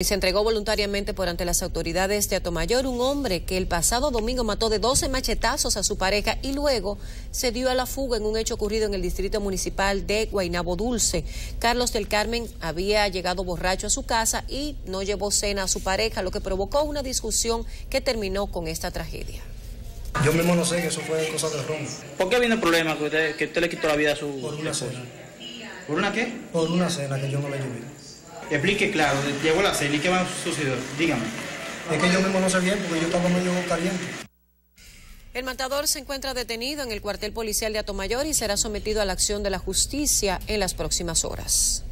Se entregó voluntariamente por ante las autoridades de Atomayor un hombre que el pasado domingo mató de 12 machetazos a su pareja y luego se dio a la fuga en un hecho ocurrido en el distrito municipal de Guainabo Dulce. Carlos del Carmen había llegado borracho a su casa y no llevó cena a su pareja, lo que provocó una discusión que terminó con esta tragedia. Yo mismo no sé que eso fue cosa de ron. ¿Por qué viene el problema que usted, que usted le quitó la vida a su Por una esposa? cena. ¿Por una qué? Por una cena que yo no le llevé. Explique claro, llegó la cena y qué más sucedió. Dígame. Es que yo mismo no sé bien porque yo estaba medio caliente. El matador se encuentra detenido en el cuartel policial de Atomayor y será sometido a la acción de la justicia en las próximas horas.